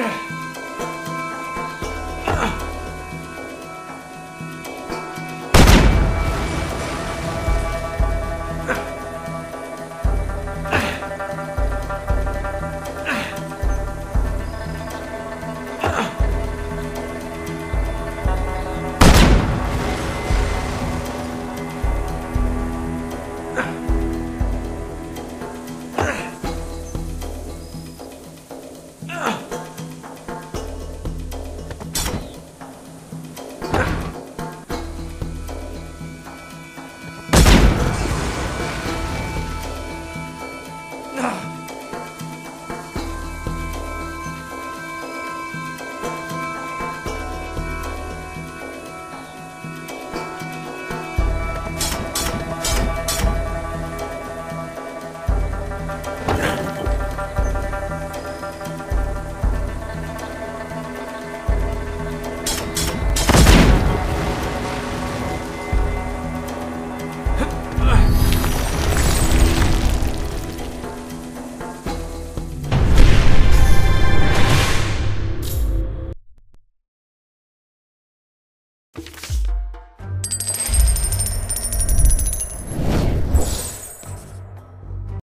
Yeah.